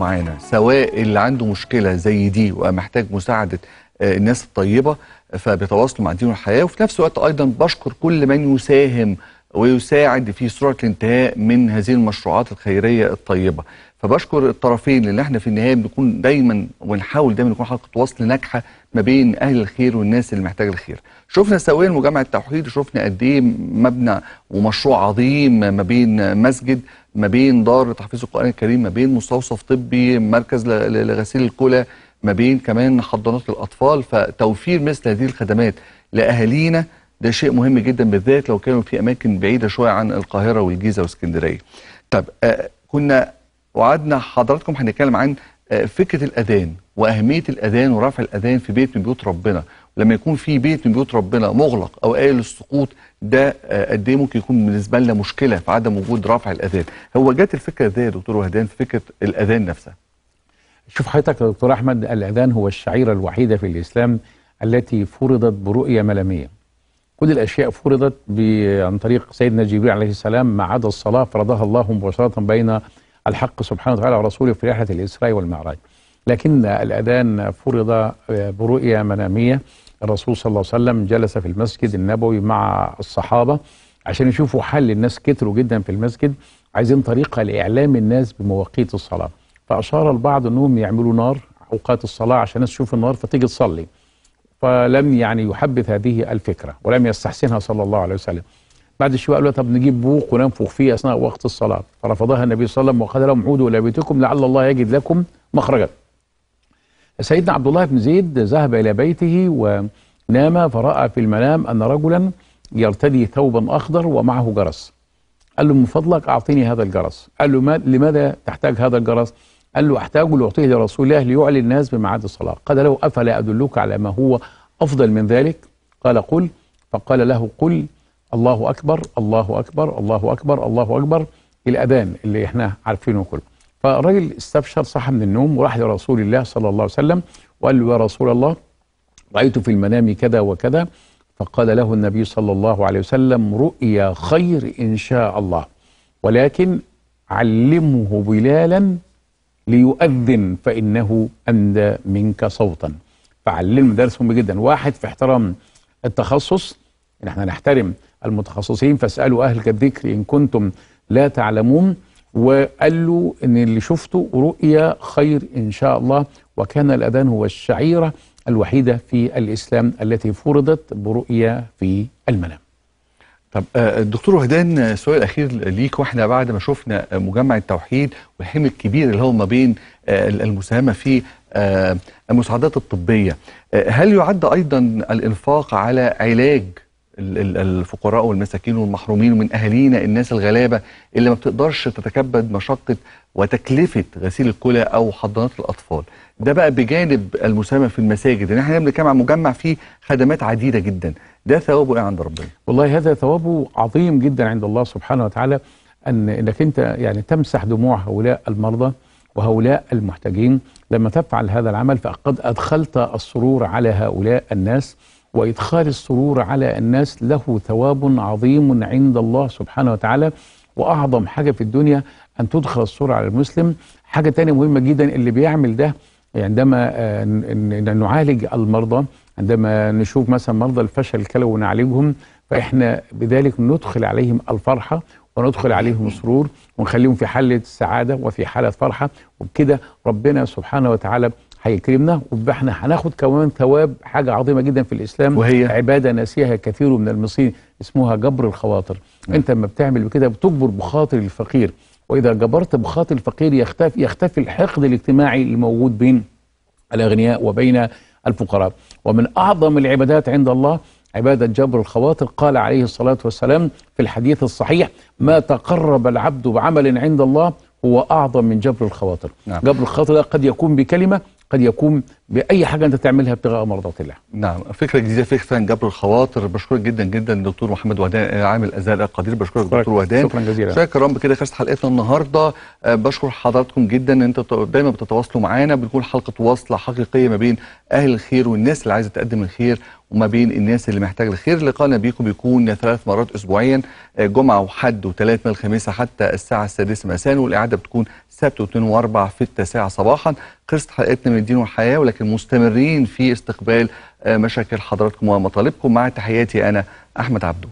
معانا سواء اللي عنده مشكلة زي دي ومحتاج مساعدة آه، الناس الطيبة فبيتواصلوا مع دين الحياة. وفي نفس الوقت أيضا بشكر كل من يساهم ويساعد في سرعه الانتهاء من هذه المشروعات الخيرية الطيبة. فبشكر الطرفين لأن إحنا في النهاية بنكون دايما ونحاول دايما نكون حلقة وصل ناجحة ما بين أهل الخير والناس اللي محتاجة الخير. شفنا سويا مجمع التوحيد وشفنا قد إيه مبنى ومشروع عظيم ما بين مسجد ما بين دار تحفيظ القرآن الكريم ما بين مستوصف طبي مركز لغسيل الكلى ما بين كمان حضانات الاطفال فتوفير مثل هذه الخدمات لأهالينا ده شيء مهم جدا بالذات لو كانوا في أماكن بعيدة شوية عن القاهرة والجيزة واسكندرية. طب آه كنا وعدنا حضراتكم هنتكلم عن آه، فكرة الأذان وأهمية الأذان ورفع الأذان في بيت من بيوت ربنا. لما يكون في بيت من بيوت ربنا مغلق أو قايل للسقوط ده آه، قد إيه ممكن يكون بالنسبة لنا مشكلة في عدم وجود رفع الأذان. هو جت الفكرة إزاي يا دكتور وهدان؟ في فكرة الأذان نفسها. شوف حضرتك يا دكتور أحمد الأذان هو الشعيرة الوحيدة في الإسلام التي فرضت برؤية ملامية. كل الأشياء فرضت عن طريق سيدنا جبريل عليه السلام ما عدا الصلاة فرضها الله مباشرة بين الحق سبحانه وتعالى ورسوله في رحلة الإسراء والمعراج. لكن الأذان فرض برؤيه منامية الرسول صلى الله عليه وسلم جلس في المسجد النبوي مع الصحابة عشان يشوفوا حل الناس كتروا جدا في المسجد عايزين طريقة لإعلام الناس بمواقيت الصلاة. فأشار البعض إنهم يعملوا نار أوقات الصلاة عشان الناس تشوف النار فتيجي تصلي. فلم يعني يحبذ هذه الفكرة ولم يستحسنها صلى الله عليه وسلم. بعد شوية قالوا طب نجيب بوق وننفخ فيه أثناء وقت الصلاة فرفضها النبي صلى الله عليه وسلم وقال لهم عودوا إلى بيتكم لعل الله يجد لكم مخرجا. سيدنا عبد الله بن زيد ذهب إلى بيته ونام فرأى في المنام أن رجلا يرتدي ثوبا أخضر ومعه جرس. قال له من فضلك أعطيني هذا الجرس. قال له ما لماذا تحتاج هذا الجرس؟ قال له احتاجه لأعطيه لرسول الله ليعلن الناس بميعاد الصلاة. قال له أفلا أدلك على ما هو أفضل من ذلك؟ قال قل فقال له قل الله أكبر الله أكبر الله أكبر الله أكبر الاذان اللي إحنا عارفينه كله. فالراجل استبشر صحى من النوم وراح لرسول الله صلى الله عليه وسلم وقال له يا رسول الله رأيت في المنام كذا وكذا. فقال له النبي صلى الله عليه وسلم رؤيا خير إن شاء الله ولكن علمه بلالا ليؤذن فإنه أندى منك صوتا. فعلمه درس مهم جدا. واحد في احترام التخصص إحنا نحترم المتخصصين فاسألوا أهل الذكر إن كنتم لا تعلمون وقال له إن اللي شفته رؤيا خير إن شاء الله وكان الأذان هو الشعيرة الوحيدة في الإسلام التي فرضت برؤيا في المنام. طب آه، الدكتور وهدان السؤال الاخير ليك وإحنا بعد ما شفنا مجمع التوحيد والحلم الكبير اللي هو ما بين آه، المساهمة في آه، المساعدات الطبية هل يعد أيضا الإنفاق على علاج الفقراء والمساكين والمحرومين ومن أهالينا الناس الغلابة اللي ما بتقدرش تتكبد مشقة وتكلفة غسيل الكلى أو حضانات الأطفال. ده بقى بجانب المساهمة في المساجد ان إحنا بنتكلم عن مجمع فيه خدمات عديدة جدا. ده ثوابه إيه عند ربنا؟ والله هذا ثوابه عظيم جدا عند الله سبحانه وتعالى أن إنك أنت يعني تمسح دموع هؤلاء المرضى وهؤلاء المحتاجين. لما تفعل هذا العمل فقد أدخلت السرور على هؤلاء الناس. وإدخال السرور على الناس له ثواب عظيم عند الله سبحانه وتعالى. وأعظم حاجة في الدنيا أن تدخل السرور على المسلم. حاجة تانية مهمة جدا اللي بيعمل ده عندما آه، نعالج المرضى. عندما نشوف مثلا مرضى الفشل الكلوي ونعالجهم فإحنا بذلك ندخل عليهم الفرحة وندخل عليهم السرور ونخليهم في حالة سعادة وفي حالة فرحة. وبكده ربنا سبحانه وتعالى هيكرمنا ويبقى إحنا هناخد كمان ثواب حاجة عظيمة جدا في الإسلام. وهي؟ عبادة ناسيها كثير من المصريين اسمها جبر الخواطر. أنت لما بتعمل كده بتجبر بخاطر الفقير. وإذا جبرت بخاطر الفقير يختفي يختفي الحقد الاجتماعي الموجود بين الأغنياء وبين الفقراء. ومن أعظم العبادات عند الله عبادة جبر الخواطر. قال عليه الصلاة والسلام في الحديث الصحيح ما تقرب العبد بعمل عند الله هو أعظم من جبر الخواطر. نعم. جبر الخواطر قد يكون بكلمة قد يكون بأي حاجة أنت تعملها ابتغاء مرضات الله. نعم فكرة جديدة فكرة جبر الخواطر. بشكرك جدا جدا دكتور محمد وهدان عامل ازهر القدير بشكرك دكتور وهدان شكرا جزيلا. شكرا كرام بكده خلصت حلقتنا النهارده. آه، بشكر حضراتكم جدا إن أنتوا دايما بتتواصلوا معانا. بنكون حلقة وصلة حقيقية ما بين أهل الخير والناس اللي عايزة تقدم الخير وما بين الناس اللي محتاج الخير لقاءنا بيكم بيكون ثلاث مرات اسبوعيا آه، جمعة وحد وثلاث من الخميس حتى الساعة السادسة مساء والإعادة بتكون سبت واثنين واربع في التاسعة صباحا. خلصت حلقتنا من الدين والحياة ولكن مستمرين في استقبال آه، مشاكل حضراتكم ومطالبكم. مع تحياتي أنا أحمد عبدون